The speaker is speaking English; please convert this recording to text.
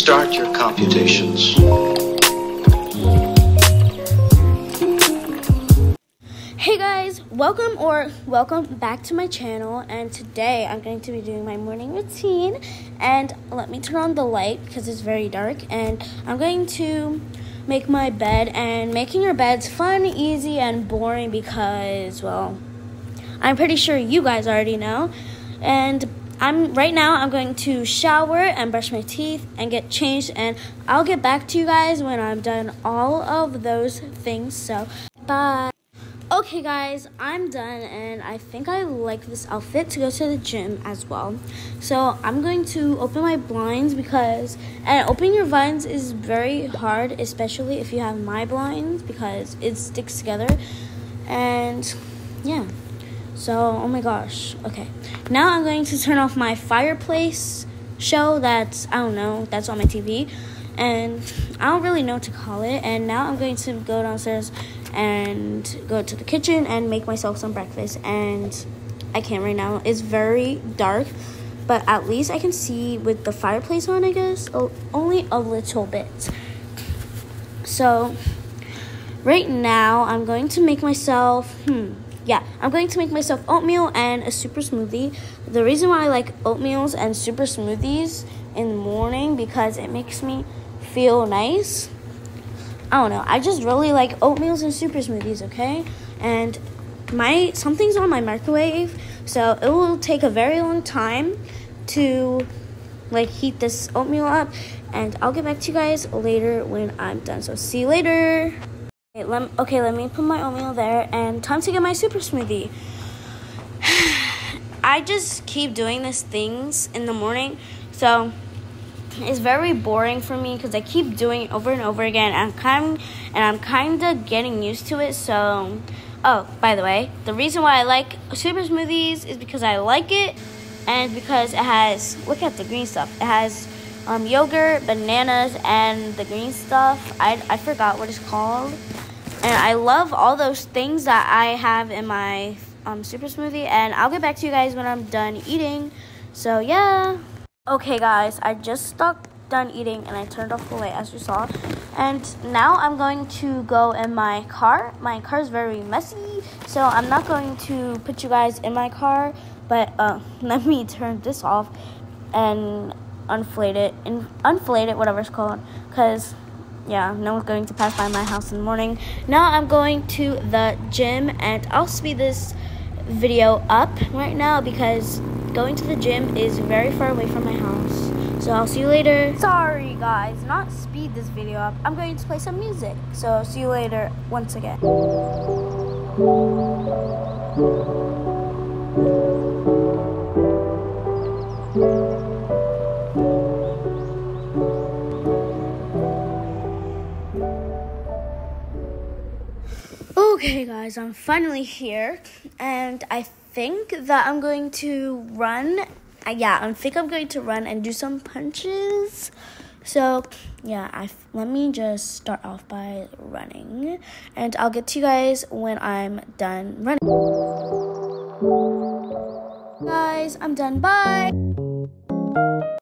Start your computations. Hey guys, welcome or welcome back to my channel and today I'm going to be doing my morning routine and let me turn on the light because it's very dark and I'm going to make my bed and making your bed's fun, easy and boring because well, I'm pretty sure you guys already know. And I'm right now I'm going to shower and brush my teeth and get changed and I'll get back to you guys when I'm done all of those things. So, bye. Okay, guys, I'm done, and I think I like this outfit to go to the gym as well. So I'm going to open my blinds because, and opening your blinds is very hard, especially if you have my blinds because it sticks together. And yeah, so oh my gosh, okay. Now I'm going to turn off my fireplace show that's I don't know that's on my TV, and I don't really know what to call it. And now I'm going to go downstairs and go to the kitchen and make myself some breakfast. And I can't right now. It's very dark, but at least I can see with the fireplace on, I guess. Oh, only a little bit. So, right now, I'm going to make myself, hmm, yeah, I'm going to make myself oatmeal and a super smoothie. The reason why I like oatmeals and super smoothies in the morning because it makes me feel nice I don't know. I just really like oatmeals and super smoothies, okay? And my something's on my microwave, so it will take a very long time to like heat this oatmeal up and I'll get back to you guys later when I'm done. So see you later. Okay, let, okay, let me put my oatmeal there and time to get my super smoothie. I just keep doing these things in the morning. So it's very boring for me because I keep doing it over and over again. I'm kind and I'm kind of getting used to it. So, oh, by the way, the reason why I like super smoothies is because I like it, and because it has look at the green stuff. It has um, yogurt, bananas, and the green stuff. I I forgot what it's called, and I love all those things that I have in my um, super smoothie. And I'll get back to you guys when I'm done eating. So yeah. Okay guys, I just stopped done eating and I turned off the light as you saw. And now I'm going to go in my car. My car is very messy, so I'm not going to put you guys in my car, but uh, let me turn this off and unflate it, and unflate it, whatever it's called, because yeah, no one's going to pass by my house in the morning. Now I'm going to the gym and I'll speed this video up right now because going to the gym is very far away from my house. So I'll see you later. Sorry guys, not speed this video up. I'm going to play some music. So see you later once again. Okay, guys, I'm finally here, and I think that I'm going to run. Uh, yeah, I think I'm going to run and do some punches. So, yeah, I let me just start off by running, and I'll get to you guys when I'm done running. Guys, I'm done. Bye.